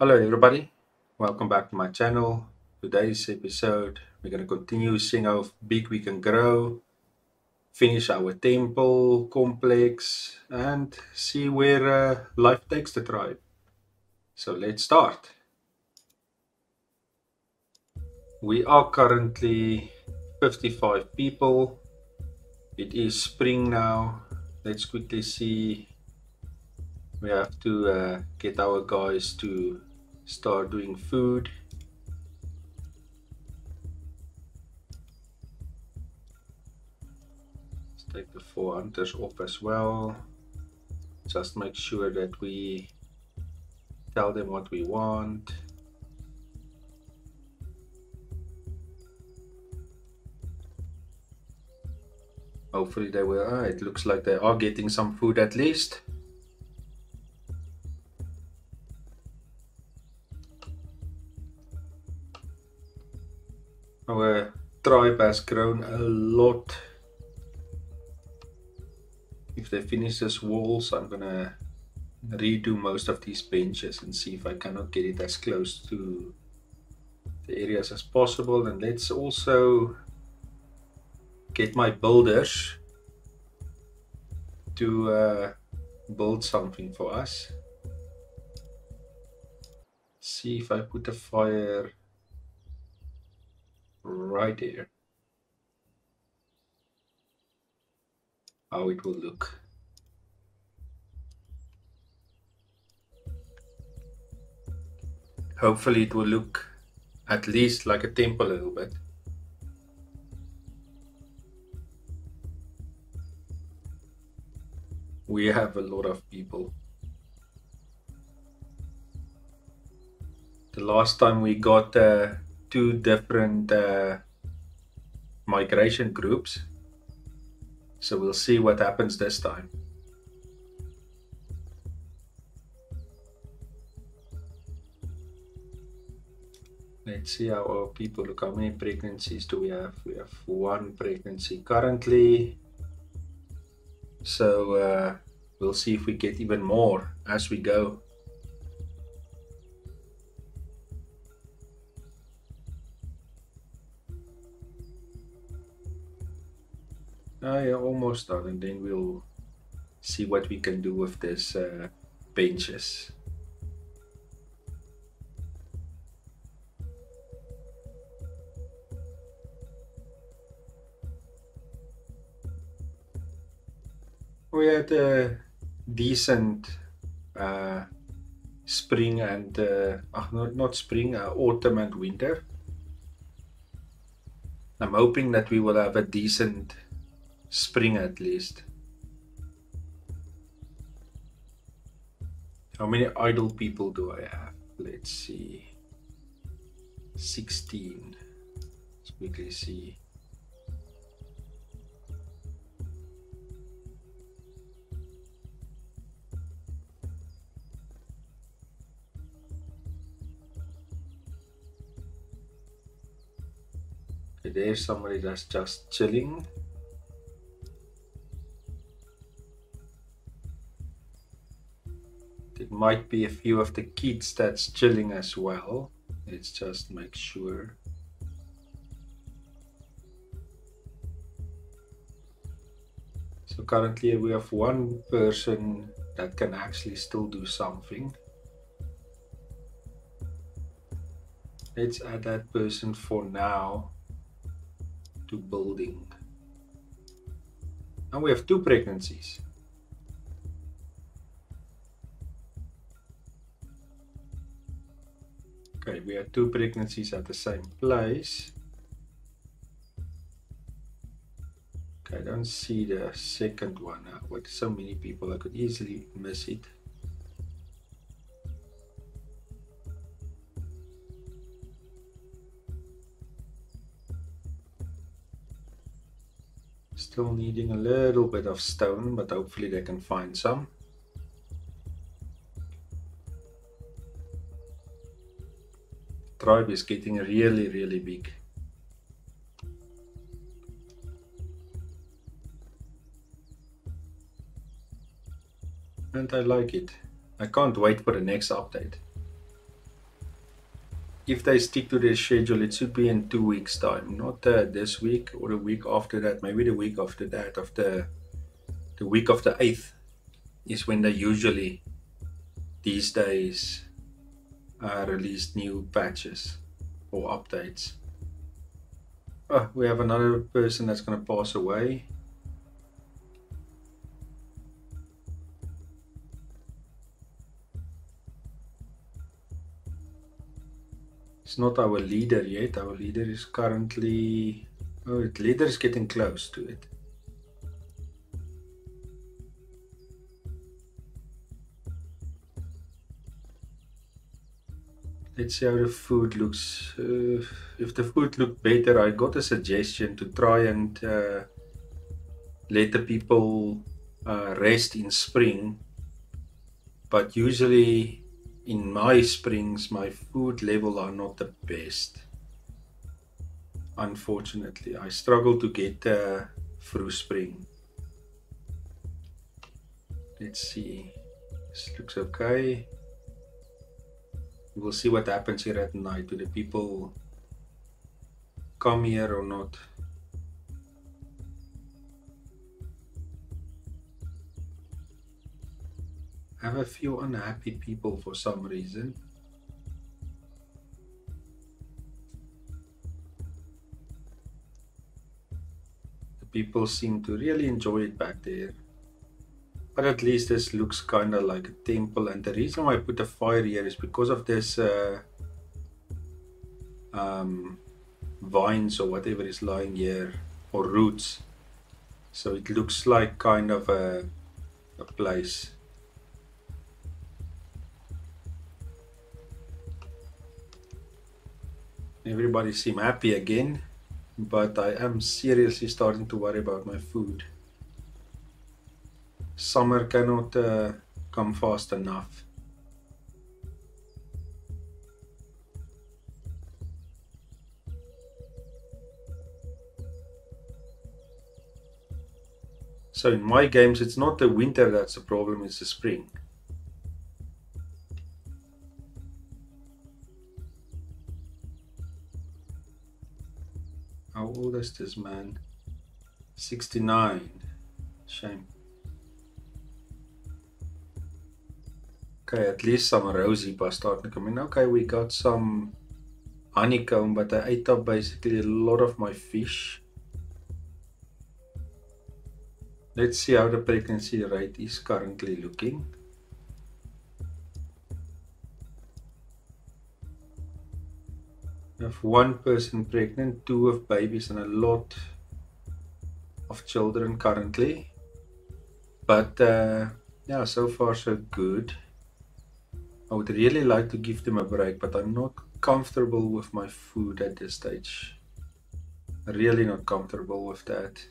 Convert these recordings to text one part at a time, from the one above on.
Hello everybody, welcome back to my channel. Today's episode, we're going to continue seeing how big we can grow, finish our temple complex, and see where uh, life takes the tribe. So let's start. We are currently 55 people. It is spring now. Let's quickly see. We have to uh, get our guys to start doing food. Let's take the four hunters off as well. Just make sure that we tell them what we want. Hopefully they will, ah, it looks like they are getting some food at least. Our tribe has grown a lot. If they finish this walls, I'm gonna redo most of these benches and see if I cannot get it as close to the areas as possible. And let's also get my builders to uh, build something for us. See if I put a fire right there. How it will look. Hopefully it will look at least like a temple a little bit. We have a lot of people. The last time we got uh, two different uh, migration groups. So we'll see what happens this time. Let's see how our people look. How many pregnancies do we have? We have one pregnancy currently. So uh, we'll see if we get even more as we go. Oh yeah, almost done, and then we'll see what we can do with this uh, benches. We had a decent uh, spring and uh, not, not spring, uh, autumn and winter. I'm hoping that we will have a decent spring at least. How many idle people do I have? Let's see. 16. Let's quickly see. There's somebody that's just chilling. It might be a few of the kids that's chilling as well. Let's just make sure. So currently we have one person that can actually still do something. Let's add that person for now to building. And we have two pregnancies. Okay, we have two pregnancies at the same place. Okay, I don't see the second one now. With so many people, I could easily miss it. Still needing a little bit of stone, but hopefully they can find some. Tribe is getting really, really big. And I like it. I can't wait for the next update. if they stick to their schedule, it should be in two weeks' time, not uh, this week or the week after that. Maybe the week after that, of the the week of the eighth, is when they usually these days uh, release new patches or updates. Oh, we have another person that's going to pass away. It's not our leader yet. Our leader is currently. Oh, leader is getting close to it. Let's see how the food looks. Uh, if the food looked better, I got a suggestion to try and uh, let the people uh, rest in spring. But usually in my springs, my food level are not the best. Unfortunately, I struggle to get uh, through spring. Let's see. This looks okay. We'll see what happens here at night. Do the people come here or not? have a few unhappy people for some reason. The people seem to really enjoy it back there. But at least this looks kind of like a temple. And the reason why I put a fire here is because of this uh, um, vines or whatever is lying here, or roots. So it looks like kind of a, a place. Everybody seem happy again, but I am seriously starting to worry about my food. Summer cannot uh, come fast enough. So in my games, it's not the winter that's the problem, it's the spring. How old is this man? 69. Shame. Okay, at least some rosy to come in. Okay, we got some honeycomb, but I ate up basically a lot of my fish. Let's see how the pregnancy rate is currently looking. have one person pregnant, two of babies, and a lot of children currently. But uh, yeah, so far so good. I would really like to give them a break, but I'm not comfortable with my food at this stage. Really not comfortable with that.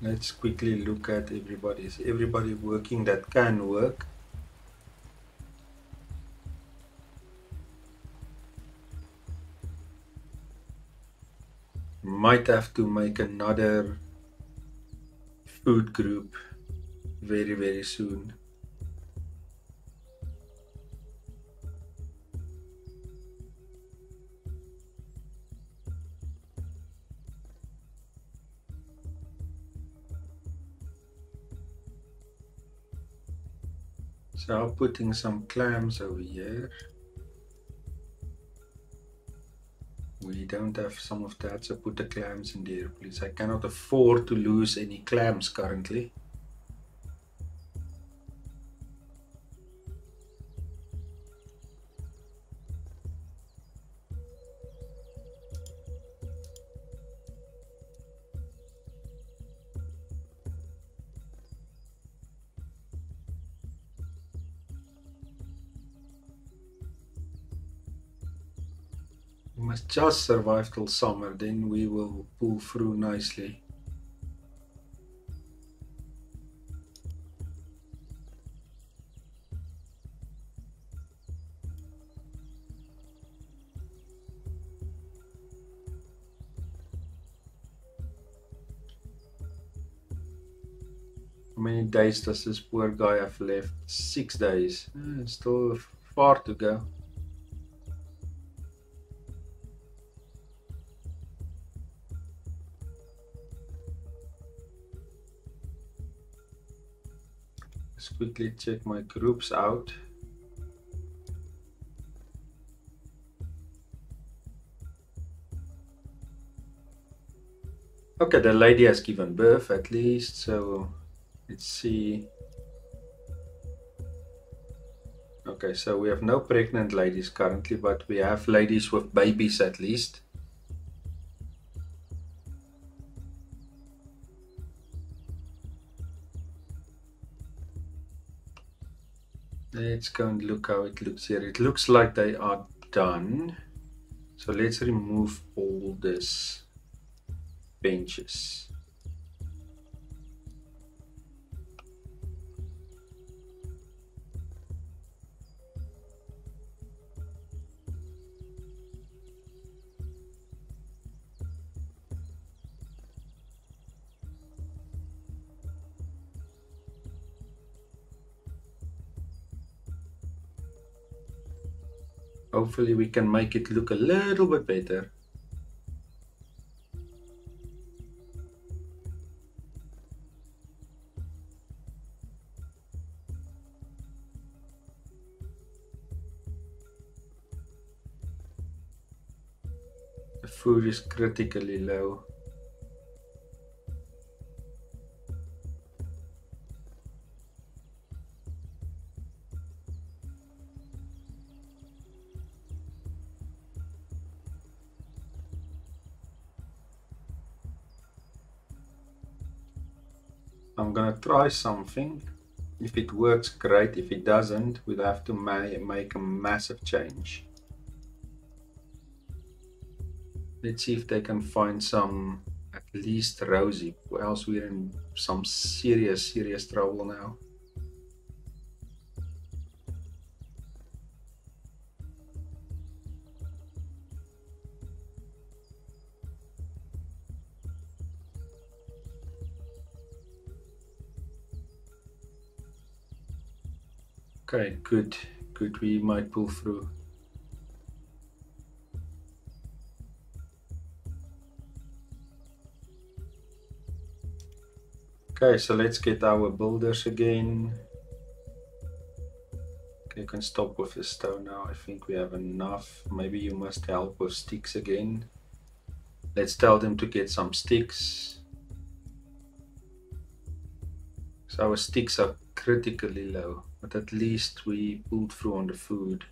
Let's quickly look at everybody is everybody working that can work. Might have to make another food group very very soon So putting some clams over here. We don't have some of that, so put the clams in there, please. I cannot afford to lose any clams currently. just survive till summer, then we will pull through nicely. How many days does this poor guy have left? Six days. Eh, it's still far to go. Quickly check my groups out. Okay, the lady has given birth at least, so let's see. Okay, so we have no pregnant ladies currently, but we have ladies with babies at least. Let's go and look how it looks here. It looks like they are done. So let's remove all this benches. Hopefully we can make it look a little bit better. The food is critically low. Try something. If it works, great. If it doesn't, we'll have to ma make a massive change. Let's see if they can find some, at least Rosie, else we're in some serious, serious trouble now. Okay, good, good. We might pull through. Okay, so let's get our builders again. Okay, you can stop with the stone now. I think we have enough. Maybe you must help with sticks again. Let's tell them to get some sticks. So our sticks are critically low, but at least we pulled through on the food.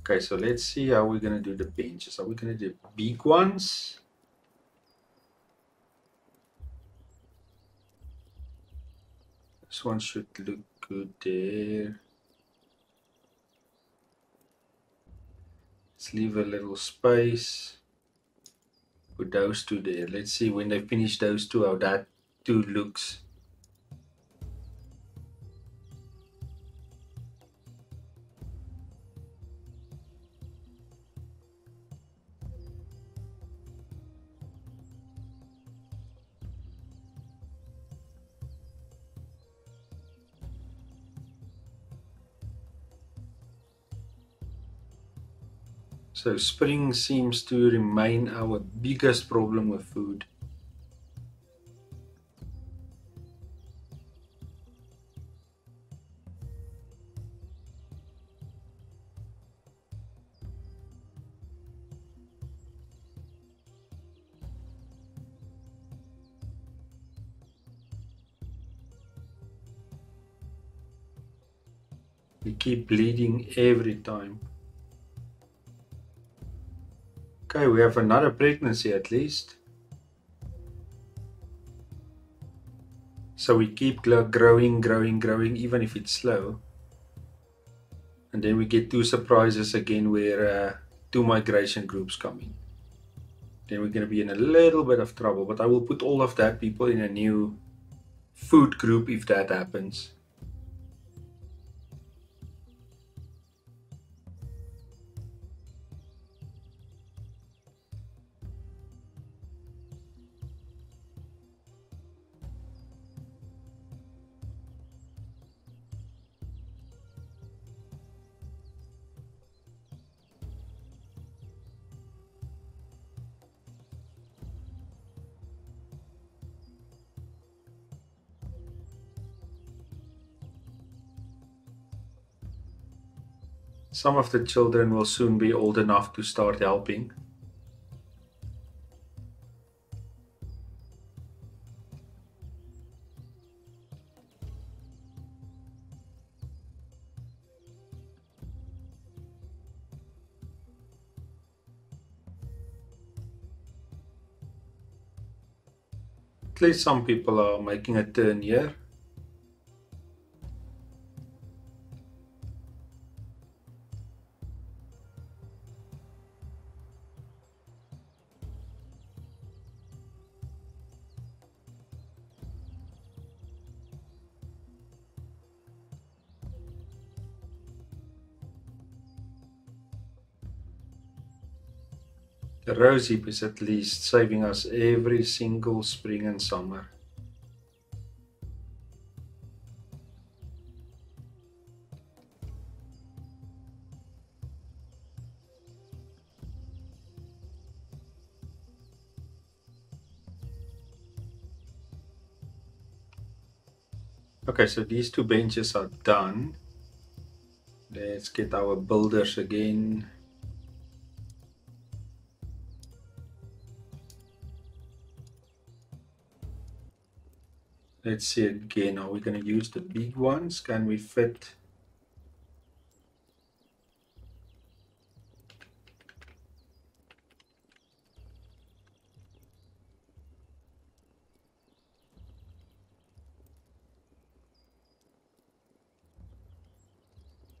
Okay, so let's see how we're gonna do the benches. Are we gonna do big ones? This one should look good there. Let's leave a little space. Put those two there. Let's see when they finish those two how that two looks. So spring seems to remain our biggest problem with food. We keep bleeding every time. Okay, we have another pregnancy at least. So we keep growing, growing, growing, even if it's slow. And then we get two surprises again where uh, two migration groups come in. Then we're going to be in a little bit of trouble. But I will put all of that people in a new food group if that happens. Some of the children will soon be old enough to start helping. At least some people are making a turn here. The rose hip is at least saving us every single spring and summer. Okay, so these two benches are done. Let's get our builders again. Let's see again. Are we going to use the big ones? Can we fit?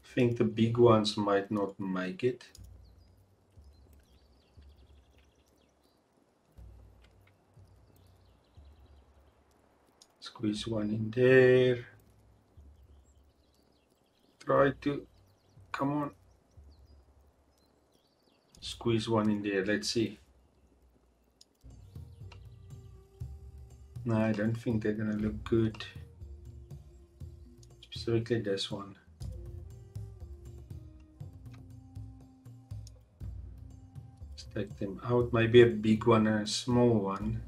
I think the big ones might not make it. Squeeze one in there. Try to, come on. Squeeze one in there, let's see. No, I don't think they're gonna look good. Specifically this one. Take them out. Maybe a big one and a small one.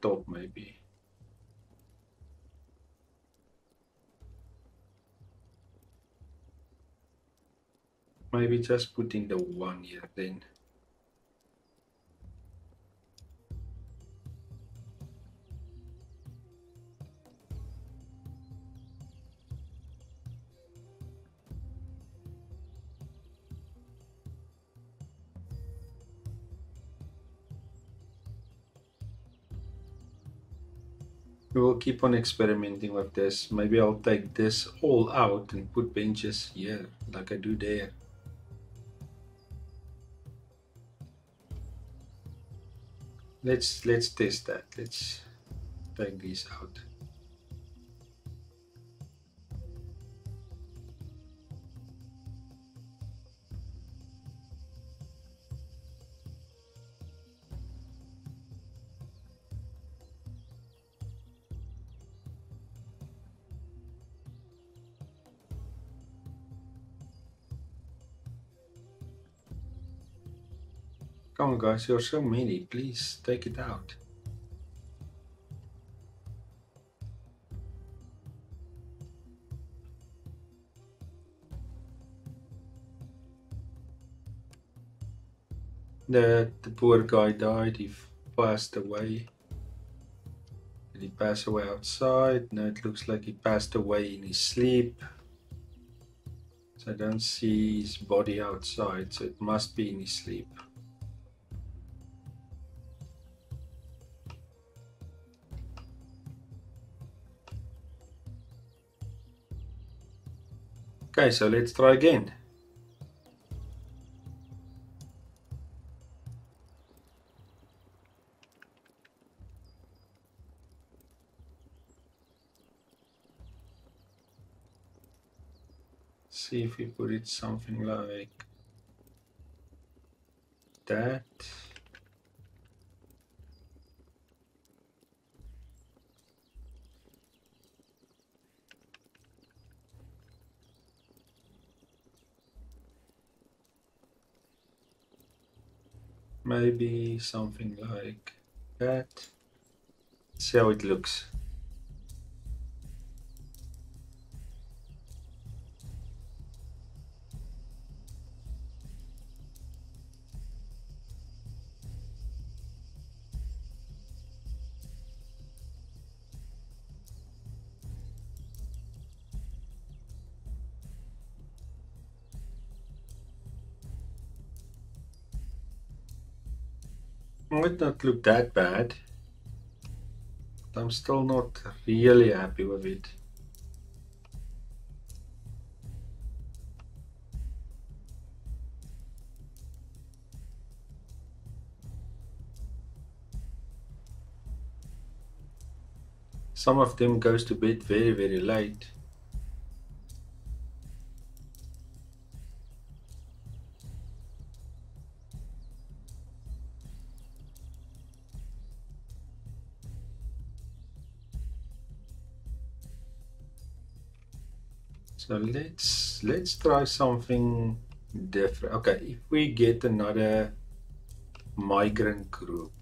Top maybe. Maybe just putting the one here then. We will keep on experimenting with this. Maybe I'll take this all out and put benches here, like I do there. Let's let's test that. Let's take these out. Guys, you're so many. Please take it out. The, the poor guy died, he passed away. Did he pass away outside? No, it looks like he passed away in his sleep. So I don't see his body outside, so it must be in his sleep. Okay, so let's try again. See if we put it something like that. Maybe something like that. See how it looks. Not look that bad. I'm still not really happy with it. Some of them goes to bed very, very late. So let's let's try something different. Okay, if we get another migrant group,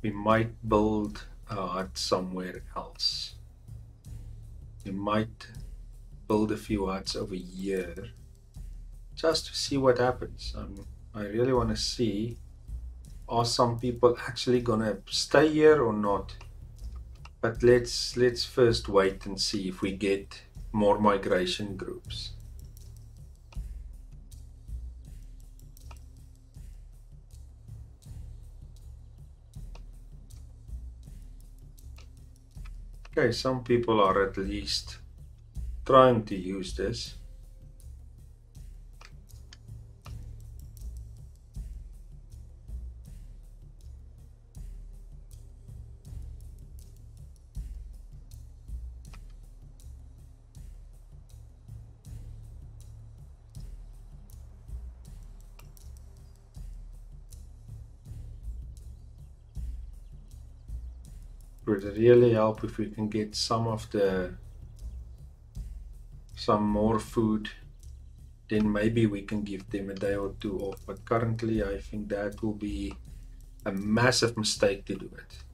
we might build a hut somewhere else. We might build a few huts over here just to see what happens. Um, I really want to see are some people actually gonna stay here or not. But let's let's first wait and see if we get more migration groups. Okay, some people are at least trying to use this. Would really help if we can get some of the some more food then maybe we can give them a day or two off. But currently I think that will be a massive mistake to do it.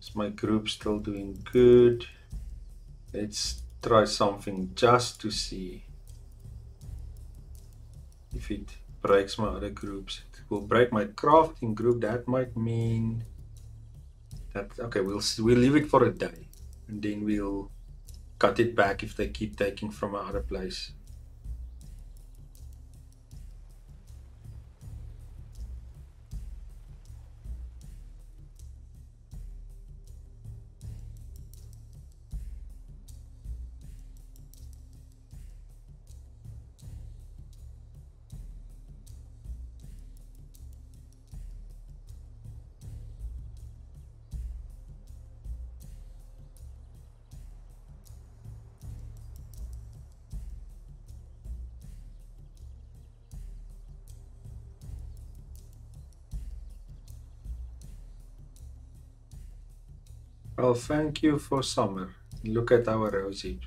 Is my group still doing good? Let's try something just to see if it breaks my other groups. It will break my crafting group. That might mean that okay, we'll we'll leave it for a day, and then we'll cut it back if they keep taking from another place. Well, thank you for summer. Look at our rosy.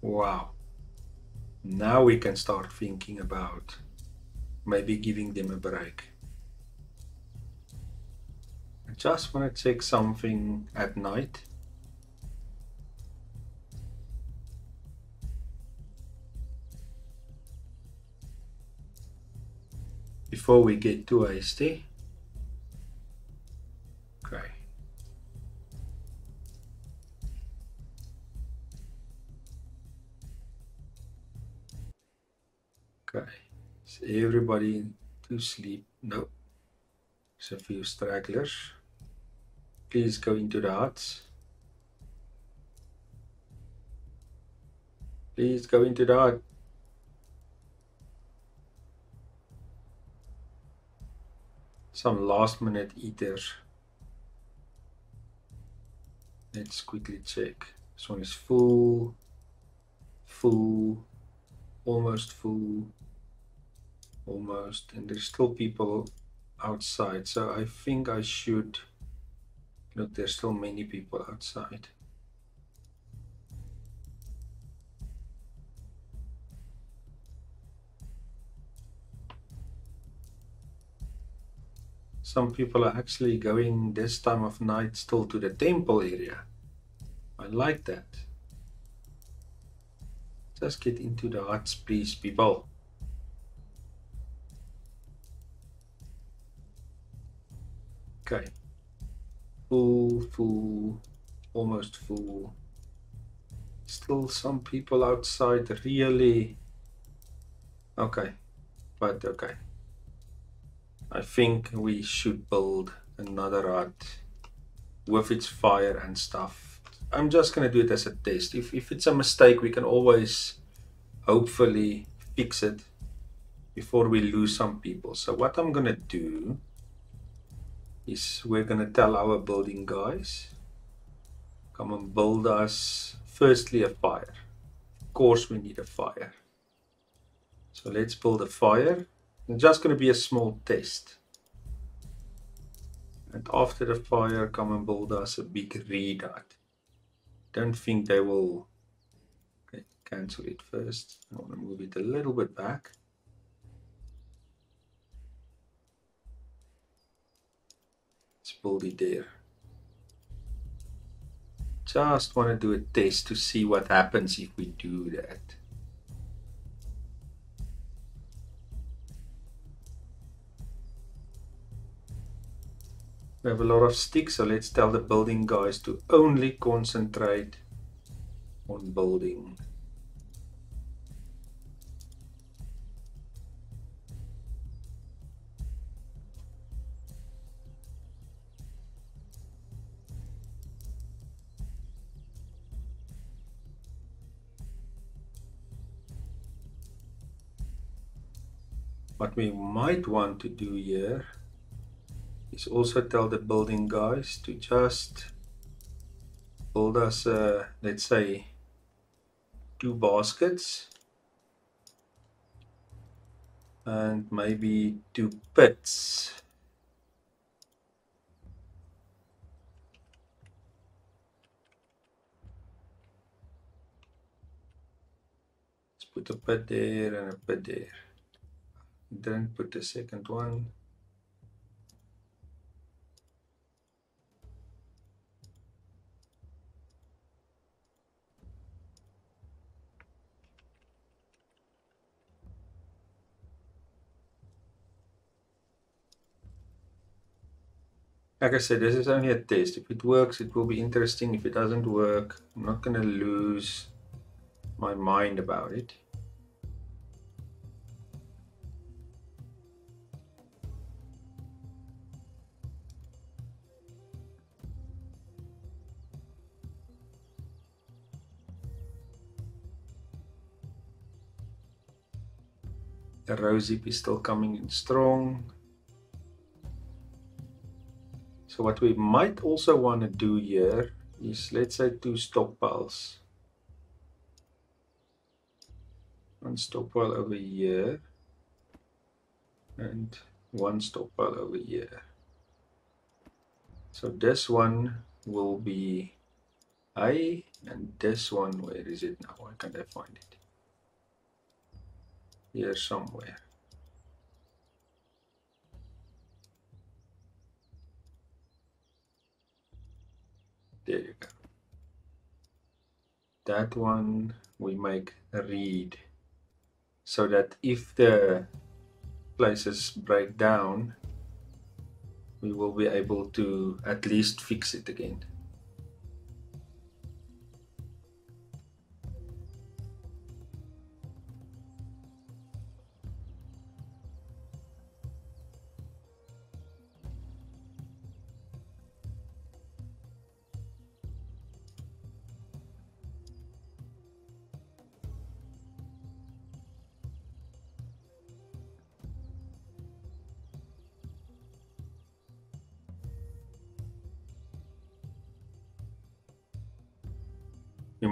Wow. Now we can start thinking about maybe giving them a break. I just want to check something at night. Before we get to IST. Okay. Okay. Is everybody to sleep? No. There's a few stragglers. Please go into the huts. Please go into the hut. Some last minute eaters. Let's quickly check. This one is full, full, almost full, almost, and there's still people outside. So I think I should, look, there's still many people outside. Some people are actually going this time of night still to the temple area. I like that. Just get into the huts, please, people. Okay. Full, full, almost full. Still some people outside, really. Okay, but okay. I think we should build another hut with its fire and stuff. I'm just gonna do it as a test. If, if it's a mistake, we can always hopefully fix it before we lose some people. So what I'm gonna do is we're gonna tell our building guys, come and build us firstly a fire. Of course we need a fire. So let's build a fire just going to be a small test. And after the fire, come and build us a big redot. Don't think they will okay, cancel it first. I want to move it a little bit back. Let's build it there. Just want to do a test to see what happens if we do that. We have a lot of sticks, so let's tell the building guys to only concentrate on building. What we might want to do here is also tell the building guys to just build us uh, let's say two baskets and maybe two pits. Put a pit there and a pit there. Then put the second one like I said, this is only a test. If it works, it will be interesting. If it doesn't work, I'm not going to lose my mind about it. The rose is still coming in strong. So what we might also want to do here is let's say two stockpiles. One stockpile over here and one stockpile over here. So this one will be I and this one, where is it now? Why can't I find it? Here somewhere. There you go. That one we make read so that if the places break down, we will be able to at least fix it again.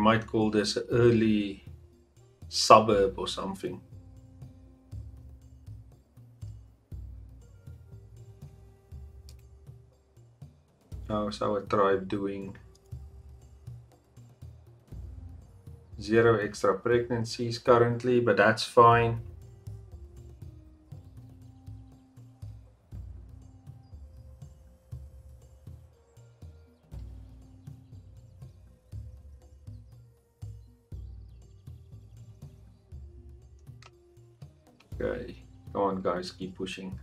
Might call this an early suburb or something. How's our tribe doing? Zero extra pregnancies currently, but that's fine. Okay, come on guys, keep pushing.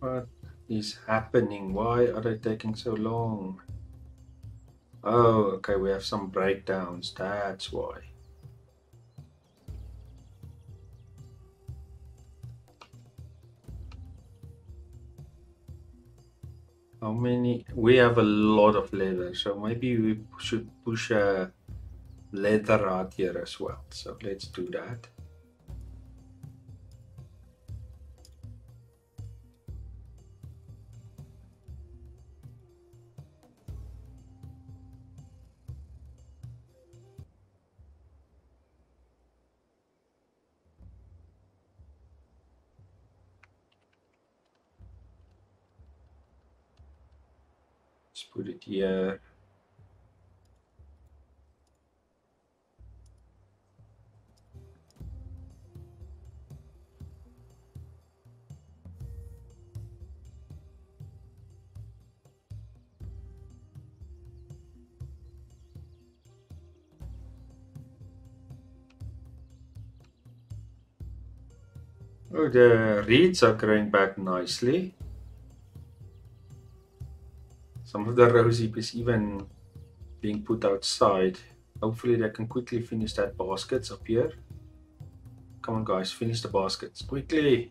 What is happening? Why are they taking so long? Oh, okay, we have some breakdowns, that's why. We have a lot of leather, so maybe we should push a leather out here as well. So let's do that. Here. Oh, the reeds are growing back nicely. Some of the rosehip is even being put outside. Hopefully they can quickly finish that baskets up here. Come on guys, finish the baskets quickly.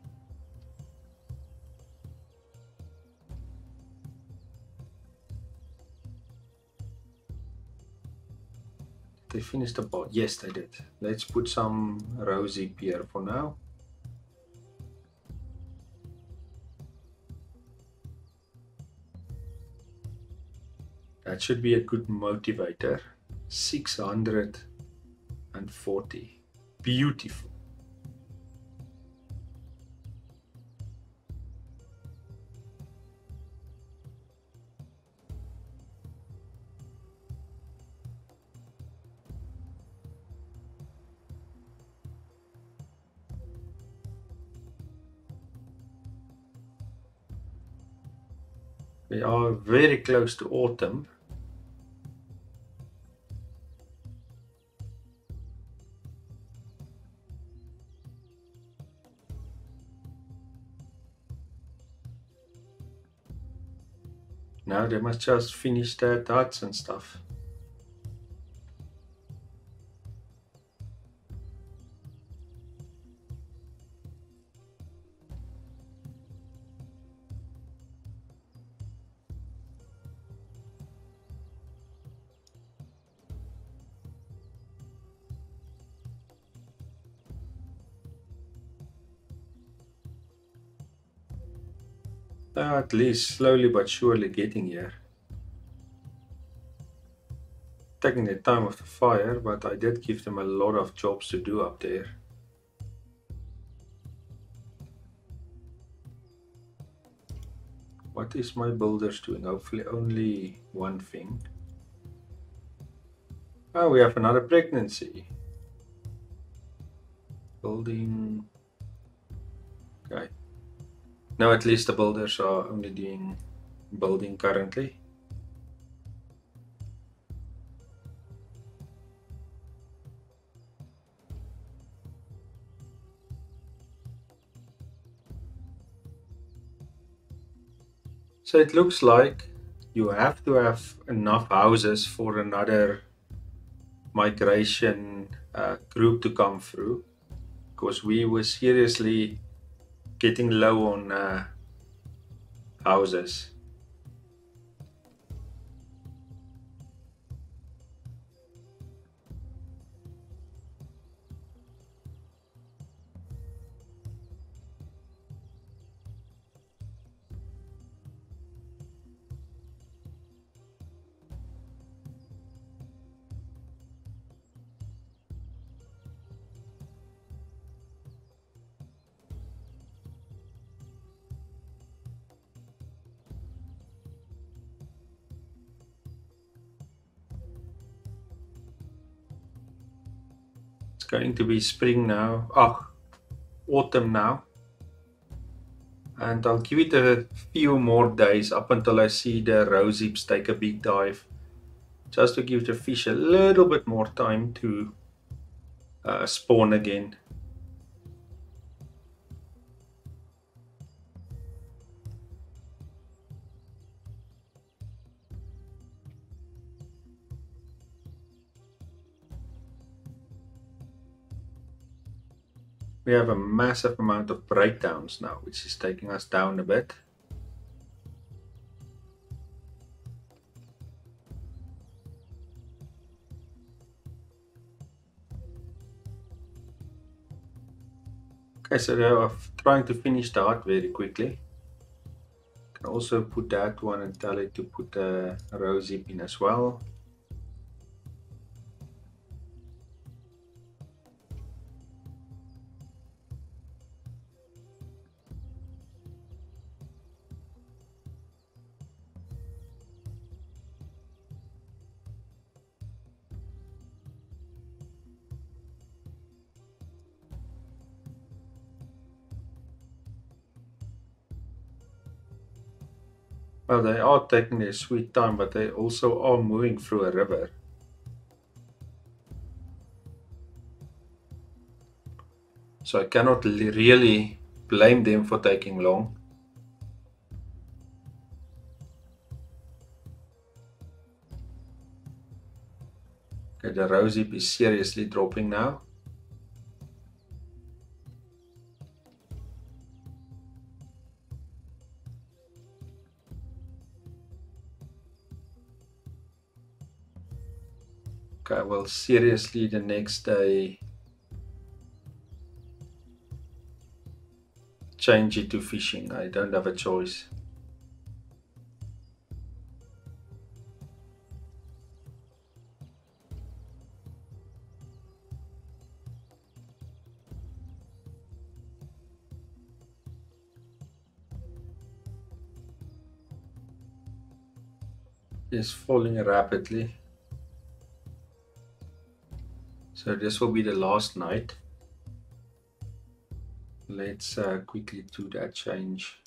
They finished the pot. Yes, they did. Let's put some rosehip here for now. That should be a good motivator. 640. Beautiful. We are very close to autumn. They must just finish their huts and stuff. At least slowly but surely getting here. Taking the time of the fire, but I did give them a lot of jobs to do up there. What is my builders doing? Hopefully only one thing. Oh, we have another pregnancy. Building. Now at least the builders are only doing building currently. So it looks like you have to have enough houses for another migration uh, group to come through because we were seriously getting low on uh, houses. Going to be spring now. Oh, autumn now. And I'll give it a few more days up until I see the rose hips take a big dive. Just to give the fish a little bit more time to uh, spawn again. We have a massive amount of breakdowns now, which is taking us down a bit. Okay, so I'm trying to finish the very quickly. Can also put that one and tell it to put uh, a rose hip in as well. Taking their sweet time, but they also are moving through a river. So I cannot really blame them for taking long. Okay, the rose hip is seriously dropping now. I will seriously the next day change it to fishing. I don't have a choice. Is falling rapidly. So this will be the last night. Let's uh, quickly do that change.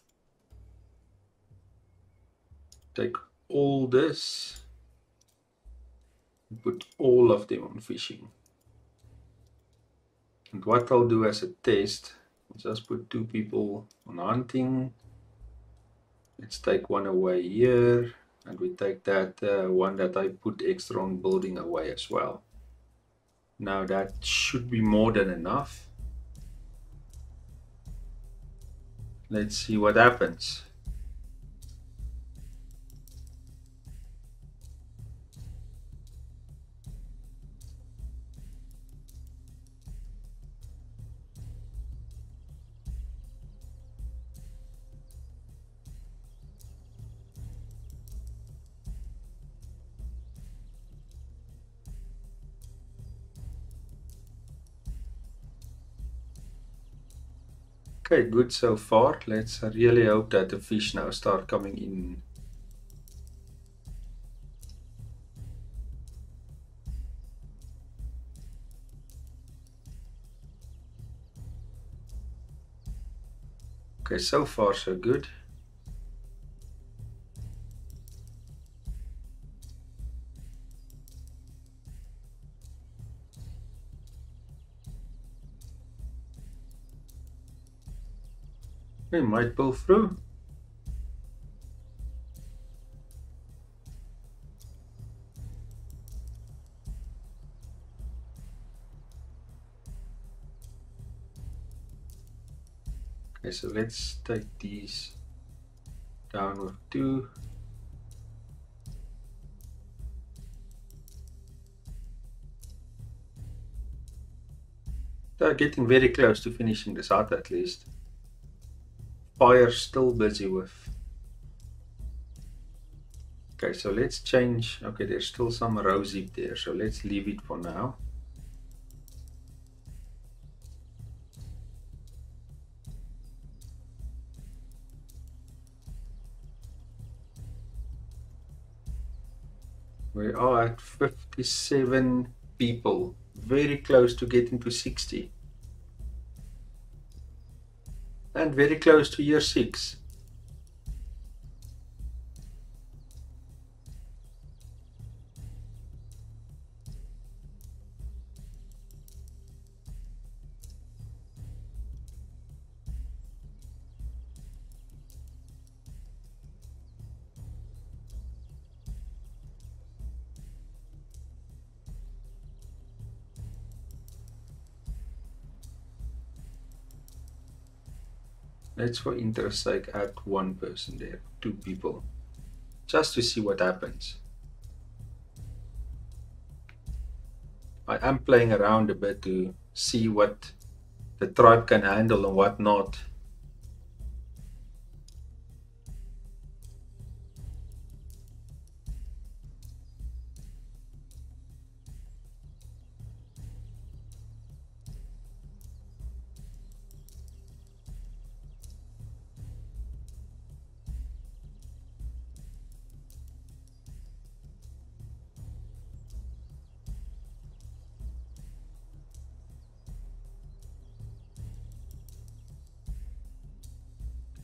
Take all this, put all of them on fishing. And what I'll do as a test, just put two people on hunting. Let's take one away here, and we take that uh, one that I put extra on building away as well. Now that should be more than enough. Let's see what happens. Okay, good so far. Let's really hope that the fish now start coming in. Okay, so far so good. We might pull through. Okay, so let's take these down with two. They're getting very close to finishing this out at least. Fire still busy with. Okay, so let's change. Okay, there's still some hip there, so let's leave it for now. We are at 57 people. very close to getting to 60. And very close to year 6. Let's for interest sake add one person there, two people, just to see what happens. I am playing around a bit to see what the tribe can handle and what not.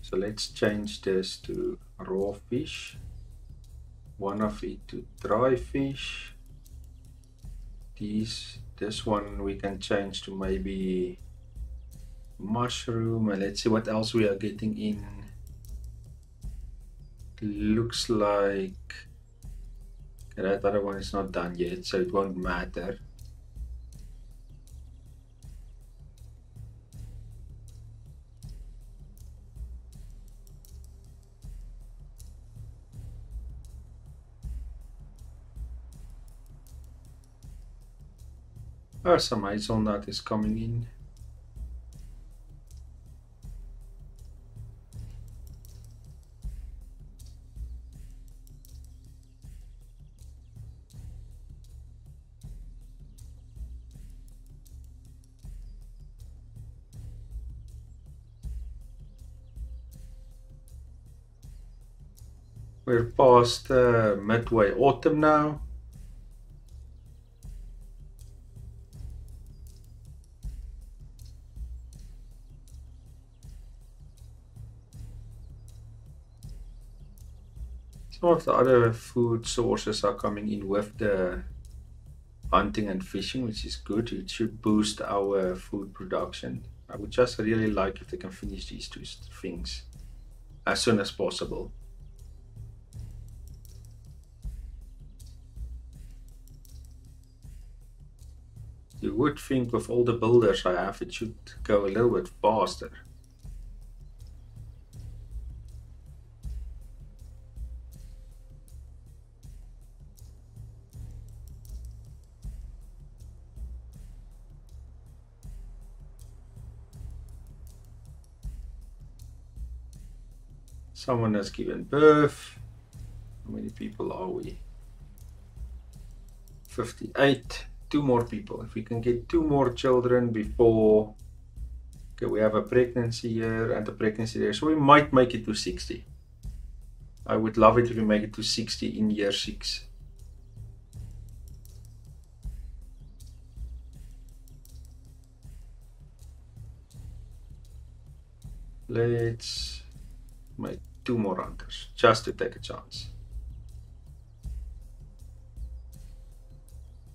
So let's change this to raw fish. One of it to dry fish. These, this one we can change to maybe mushroom and let's see what else we are getting in. Looks like that other one is not done yet so it won't matter. Oh, some hazelnut that is coming in. We're past uh, midway autumn now. Of the other food sources are coming in with the hunting and fishing, which is good. It should boost our food production. I would just really like if they can finish these two things as soon as possible. You would think with all the builders I have, it should go a little bit faster. Someone has given birth. How many people are we? 58. Two more people. If we can get two more children before... Okay, we have a pregnancy here and a pregnancy there. So we might make it to 60. I would love it if we make it to 60 in year 6. Let's make two more hunters just to take a chance.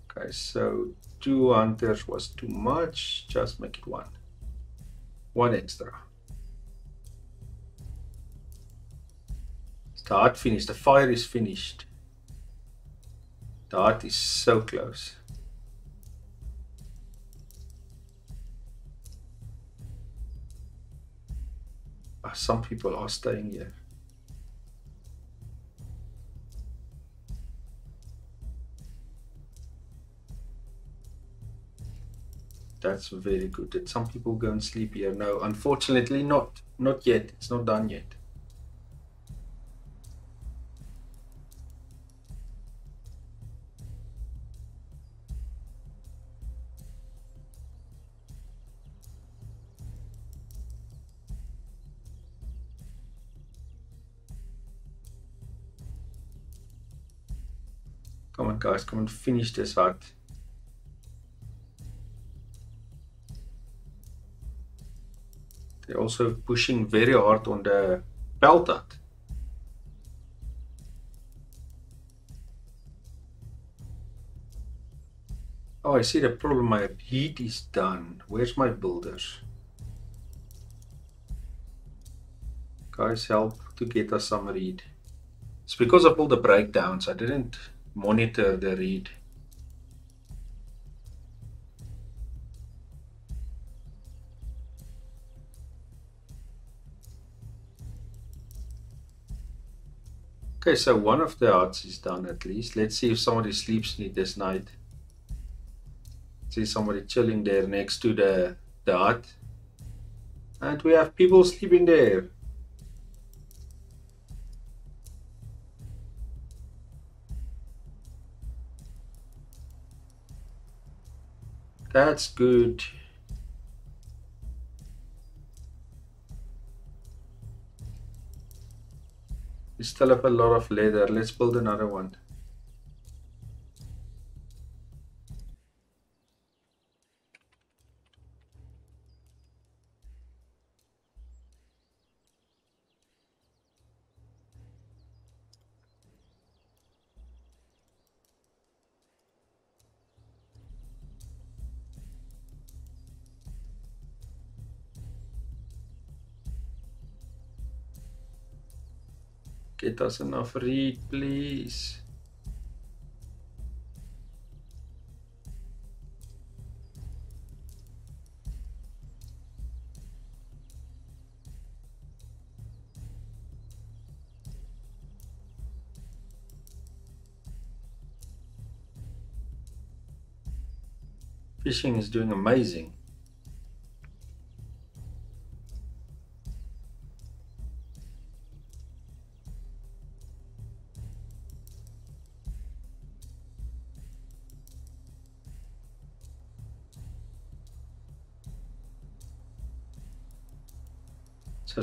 Okay, so two hunters was too much. Just make it one. One extra. Start finished. The fire is finished. The heart is so close. Ah, some people are staying here. That's very good. Did some people go and sleep here? No, unfortunately not. Not yet. It's not done yet. Come on guys, come and finish this hut. They're also pushing very hard on the pelt hut. Oh, I see the problem. My heat is done. Where's my builders? Guys, help to get us some reed. It's because of all the breakdowns. I didn't monitor the reed. Okay, so one of the huts is done at least. Let's see if somebody sleeps in it this night. See somebody chilling there next to the, hut. And we have people sleeping there. That's good. Still have a lot of leather. Let's build another one. Get us enough reed, please. Fishing is doing amazing.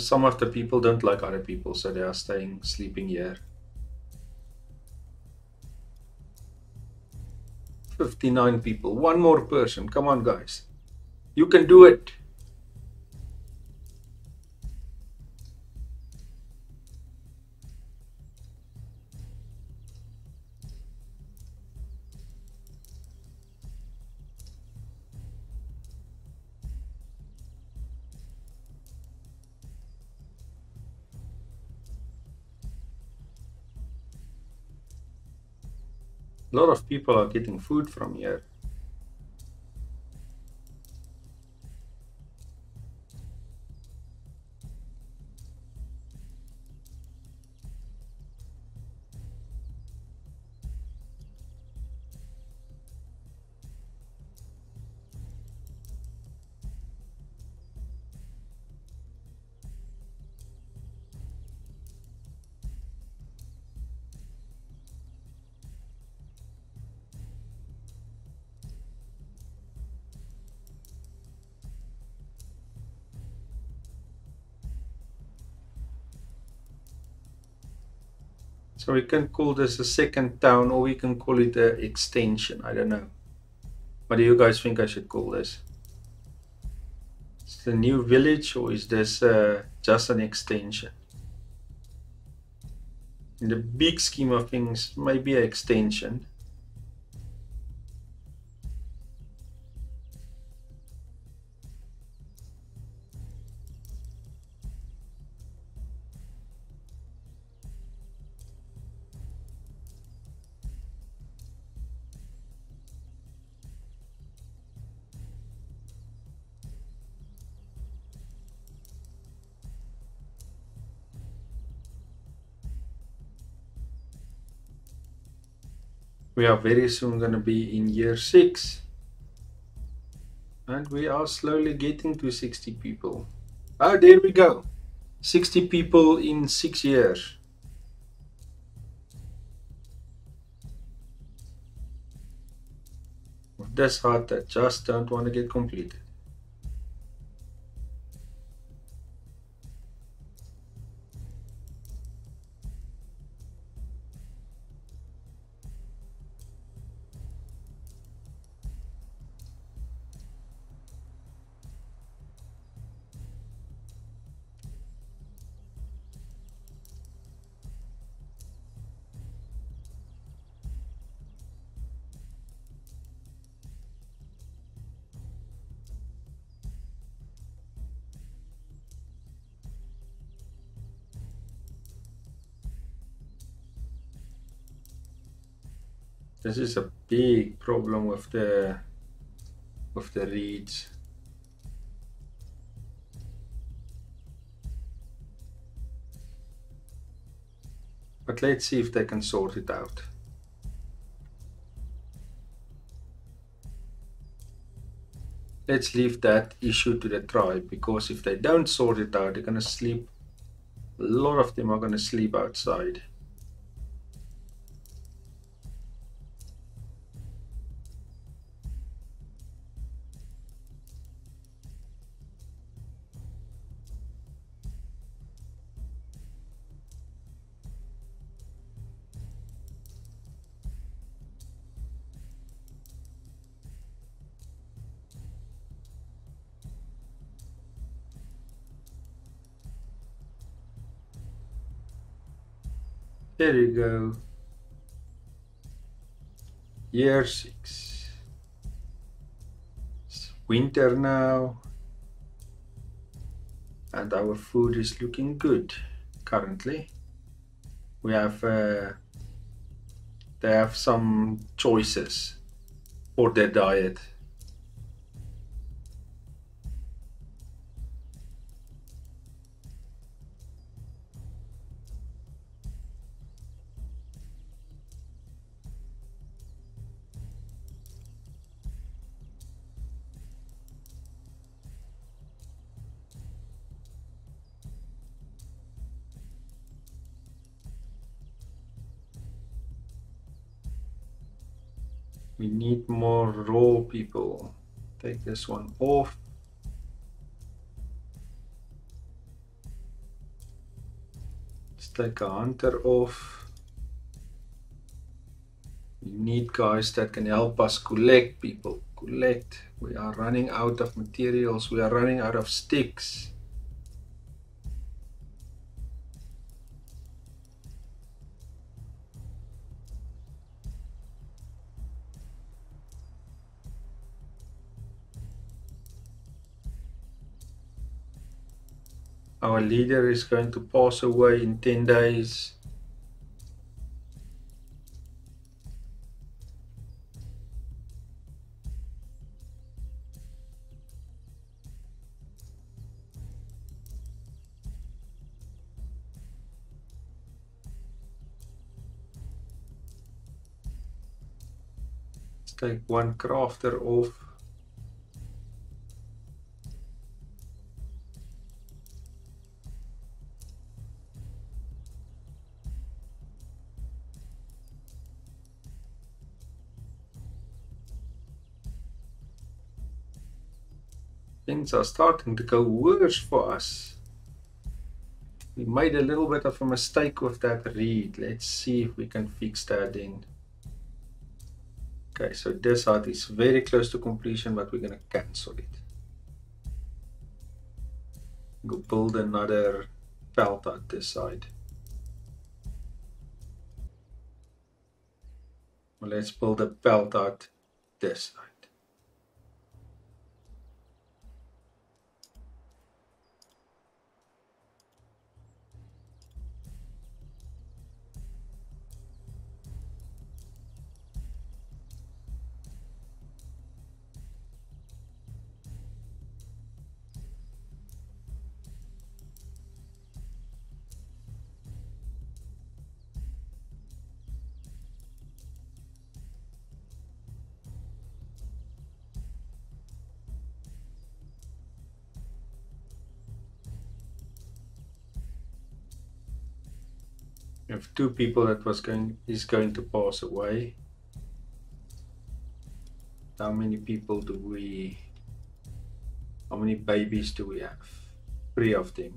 So some of the people don't like other people, so they are staying sleeping here. 59 people, one more person. Come on, guys. You can do it. Lot of people are getting food from here. So we can call this a second town or we can call it an extension. I don't know. What do you guys think I should call this? Is the new village or is this uh, just an extension? In the big scheme of things, maybe an extension. We are very soon going to be in year six. And we are slowly getting to 60 people. Oh there we go. 60 people in six years. This hard that just don't want to get completed This is a big problem with the with the reeds. But let's see if they can sort it out. Let's leave that issue to the tribe because if they don't sort it out, they're going to sleep. A lot of them are going to sleep outside. Go. Year six. It's winter now. And our food is looking good currently. We have uh, they have some choices for their diet. This one off. Let's take a hunter off. We need guys that can help us collect people. Collect. We are running out of materials. We are running out of sticks. Our leader is going to pass away in 10 days. Take one crafter off. Things are starting to go worse for us. We made a little bit of a mistake with that reed. Let's see if we can fix that in. Okay, so this hut is very close to completion, but we're going to cancel it. Go build another pelt hut this side. Let's build a belt hut this side. Have two people that was going is going to pass away. How many people do we how many babies do we have? Three of them.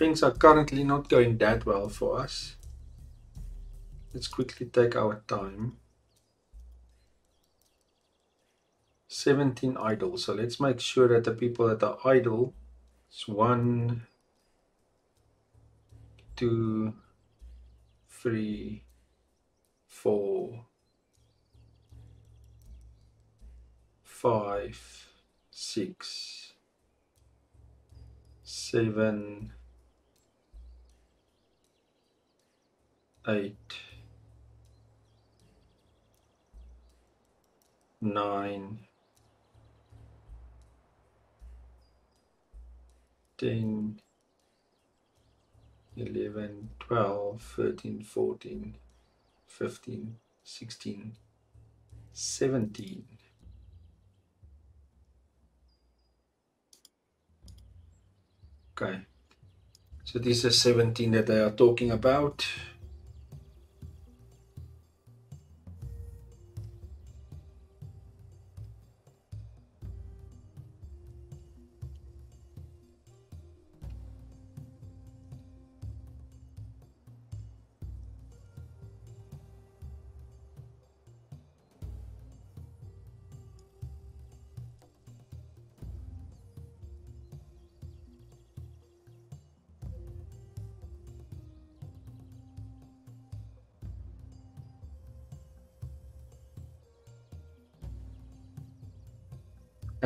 Things are currently not going that well for us. Let's quickly take our time. 17 idle. So let's make sure that the people that are idle is one, two, three, four, five, six, seven, eight, nine, 10, 11, 12, 13, 14, 15, 16, 17. Okay, so these are 17 that they are talking about.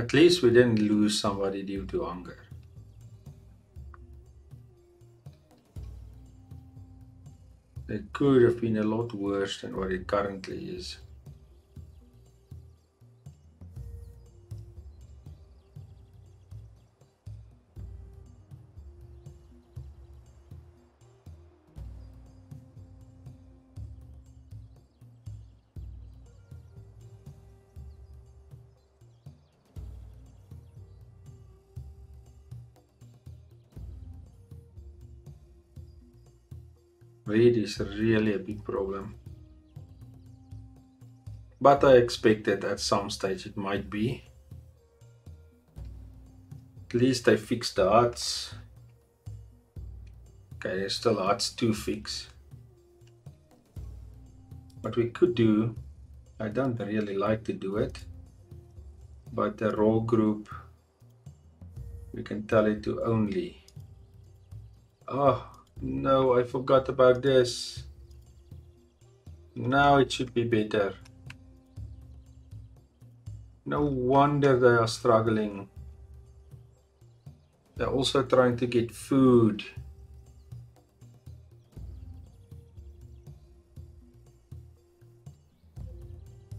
At least we didn't lose somebody due to hunger. It could have been a lot worse than what it currently is. Is really a big problem. But I expect expected at some stage it might be. At least I fixed the huts. Okay, there's still huts to fix. What we could do, I don't really like to do it, but the raw group, we can tell it to only. Oh, no, I forgot about this. Now it should be better. No wonder they are struggling. They're also trying to get food.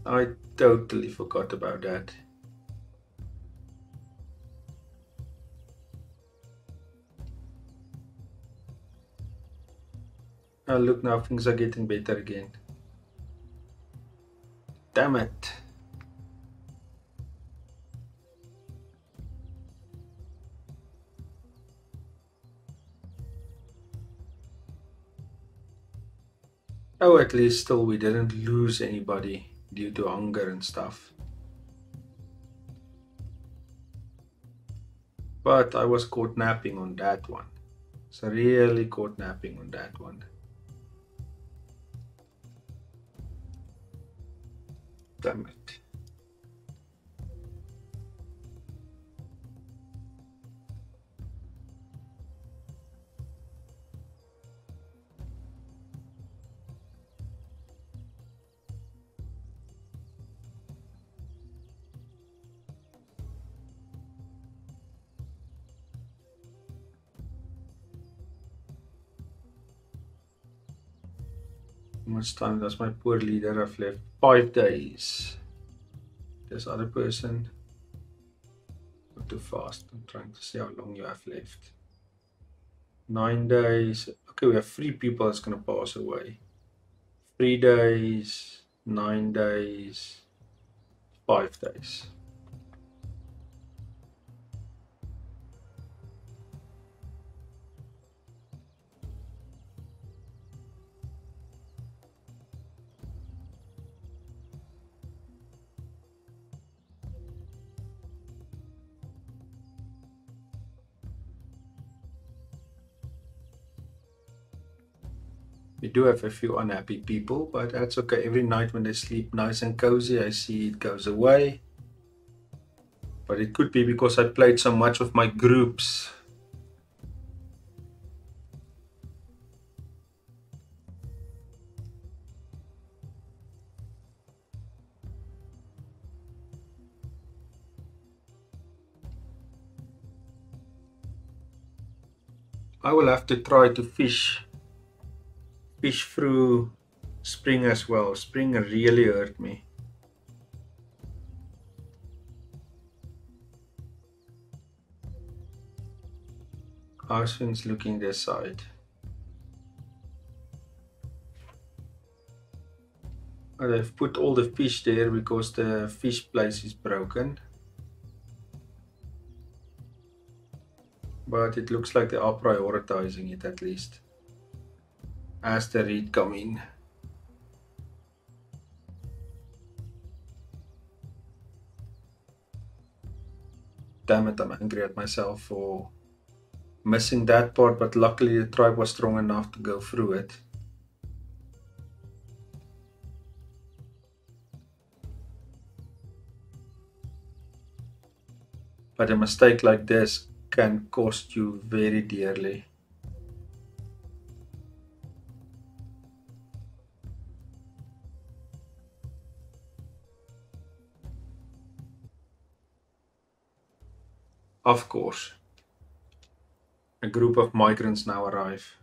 I totally forgot about that. Oh, look, now things are getting better again. Damn it. Oh, at least still we didn't lose anybody due to hunger and stuff. But I was caught napping on that one. So really caught napping on that one. Damn much time does my poor leader have left? Five days. This other person. Not too fast. I'm trying to see how long you have left. Nine days. Okay, we have three people that's going to pass away. Three days, nine days, five days. Do have a few unhappy people, but that's okay. Every night when they sleep nice and cozy, I see it goes away. But it could be because I played so much with my groups. I will have to try to fish fish through spring as well. Spring really hurt me. Arsvin's looking this side. Oh, I've put all the fish there because the fish place is broken. But it looks like they are prioritizing it at least. As the reed come in. Damn it, I'm angry at myself for missing that part, but luckily the tribe was strong enough to go through it. But a mistake like this can cost you very dearly. Of course. A group of migrants now arrive.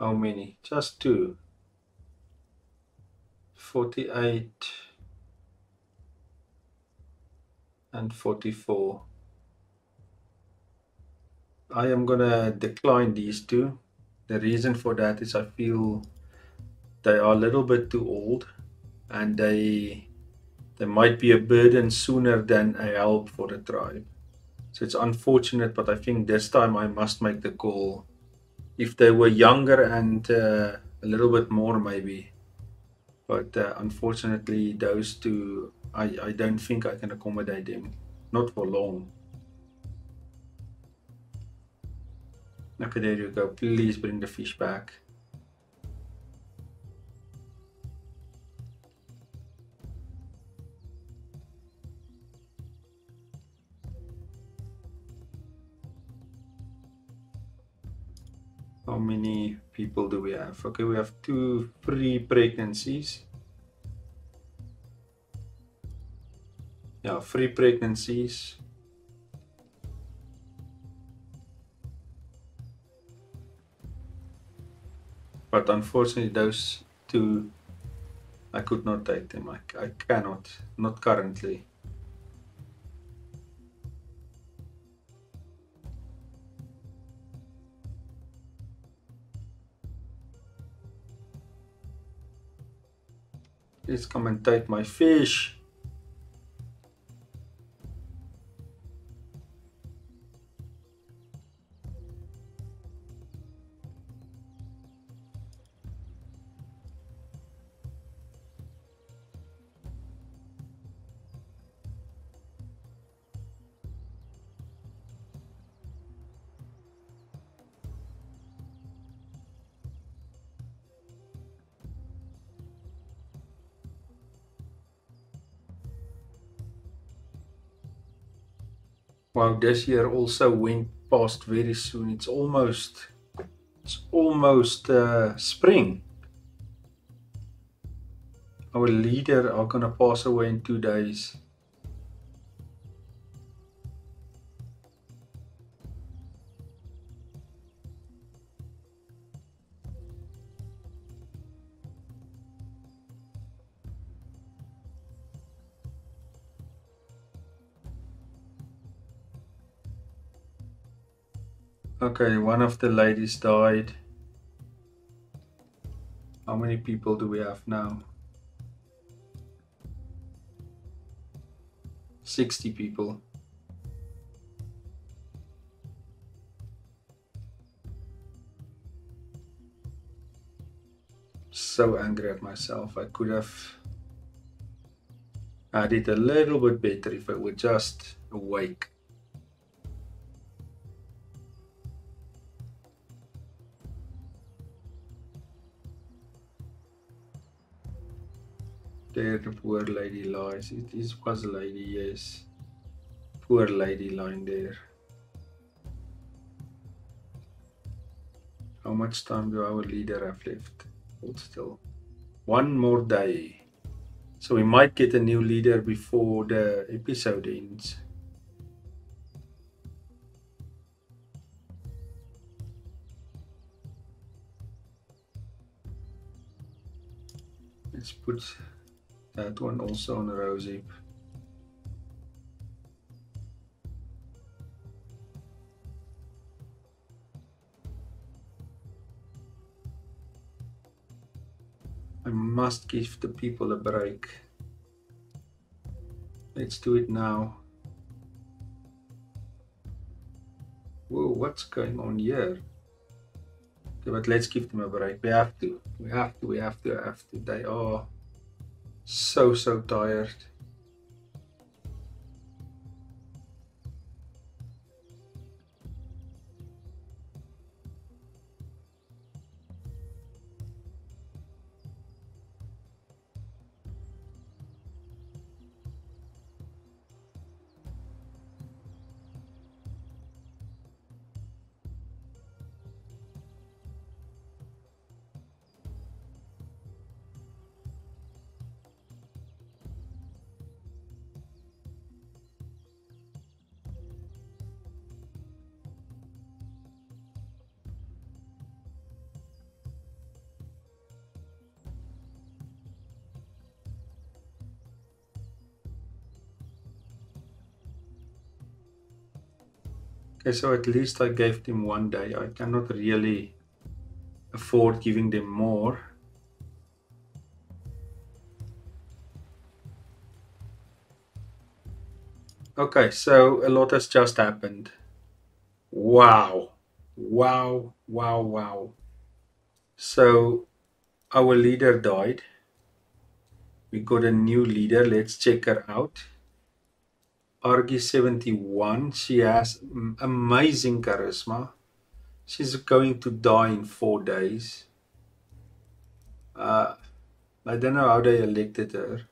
How many? Just two. 48 and 44. I am gonna decline these two. The reason for that is I feel they are a little bit too old and they they might be a burden sooner than a help for the tribe. So it's unfortunate, but I think this time I must make the call. If they were younger and uh, a little bit more, maybe. But uh, unfortunately, those two, I, I don't think I can accommodate them. Not for long. Okay, there you go. Please bring the fish back. How many people do we have? Okay, we have two free pregnancies. Yeah, free pregnancies. But unfortunately, those two, I could not take them. I, I cannot, not currently. Please come and take my fish. Wow, this year also went past very soon. It's almost it's almost uh, spring. Our leader are gonna pass away in two days. Okay, one of the ladies died. How many people do we have now? 60 people. So angry at myself. I could have had it a little bit better if I were just awake. There, the poor lady lies. It is was a lady, yes. Poor lady lying there. How much time do our leader have left? Hold still. One more day. So we might get a new leader before the episode ends. Let's put Uh, that one also on rose hip. I must give the people a break. Let's do it now. Whoa, what's going on here? Okay, but let's give them a break. We have to. We have to. We have to. Have to. They are so so tired. So at least I gave them one day. I cannot really afford giving them more. Okay, so a lot has just happened. Wow. Wow, wow, wow. So our leader died. We got a new leader. Let's check her out. Argy71, she has amazing charisma. She's going to die in four days. Uh, I don't know how they elected her.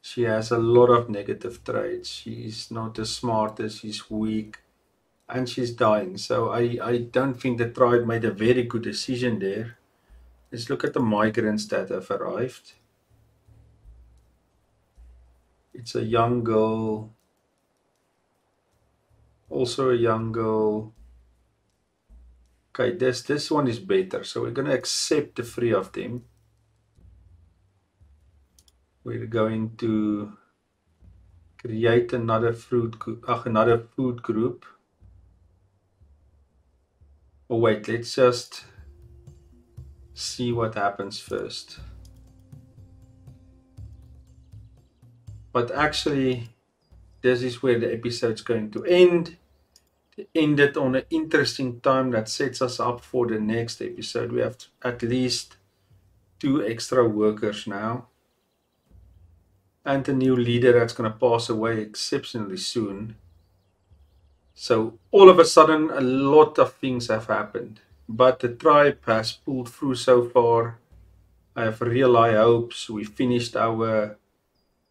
She has a lot of negative traits. She's not as smart as she's weak and she's dying. So I, I don't think the tribe made a very good decision there. Let's look at the migrants that have arrived. It's a young girl also a young girl. Okay, this this one is better. So we're going to accept the three of them. We're going to create another fruit ach, another food group. Oh wait, let's just see what happens first. But actually, this is where the episode's going to end end it on an interesting time that sets us up for the next episode. We have at least two extra workers now. And a new leader that's going to pass away exceptionally soon. So all of a sudden, a lot of things have happened. But the tribe has pulled through so far. I have real high hopes. We finished our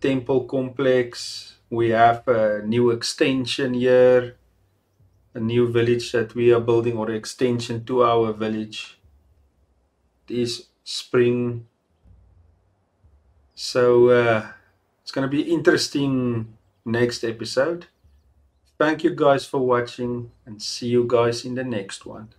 temple complex. We have a new extension here a new village that we are building or extension to our village this spring. So uh, it's going to be interesting next episode. Thank you guys for watching and see you guys in the next one